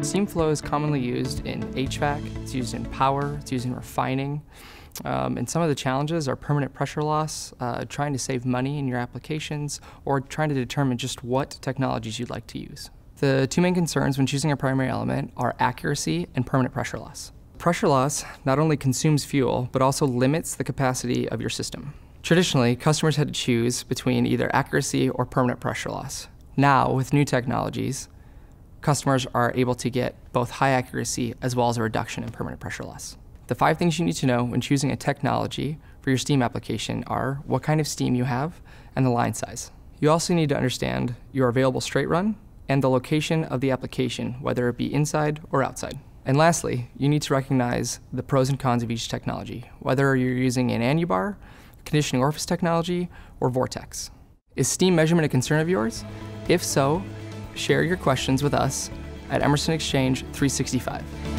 SteamFlow is commonly used in HVAC, it's used in power, it's used in refining. Um, and some of the challenges are permanent pressure loss, uh, trying to save money in your applications, or trying to determine just what technologies you'd like to use. The two main concerns when choosing a primary element are accuracy and permanent pressure loss. Pressure loss not only consumes fuel, but also limits the capacity of your system. Traditionally, customers had to choose between either accuracy or permanent pressure loss. Now, with new technologies, customers are able to get both high accuracy as well as a reduction in permanent pressure loss. The five things you need to know when choosing a technology for your steam application are what kind of steam you have and the line size. You also need to understand your available straight run and the location of the application, whether it be inside or outside. And lastly, you need to recognize the pros and cons of each technology, whether you're using an Annubar, conditioning orifice technology, or Vortex. Is steam measurement a concern of yours? If so, share your questions with us at Emerson Exchange 365.